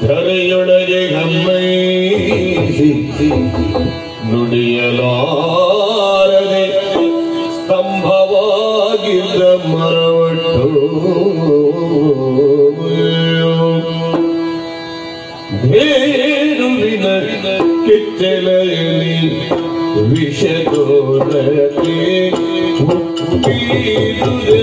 கரையொழகே நம்மை ನುಡಿಯಲಾರದೆ ಸ್ತಂಭವಾಗಿದ್ದ ಮರವಟ್ಟು ಬೇರುವಿನ ಕಿಚ್ಚಲೆಯಲ್ಲಿ ವಿಷಗೋಲಕ್ಕೆ ಮುಟ್ಟಿದುದೇ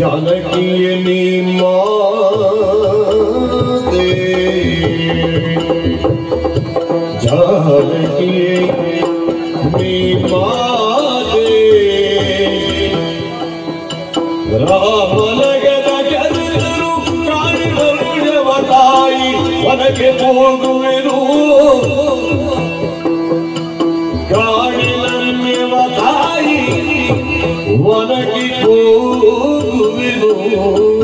জানকিয়ে নিমাদে জানকিয়ে নিমাদে রাবণ ಗದಗದರು ಕಾಡುವ ತಾಯಿ ಒಳಗೆ ಹೋಗುವೆನು ಕಾಡಿನಲ್ಲಿವ ತಾಯಿ ಒಳಗೆ ಹೋಗುವ Oh.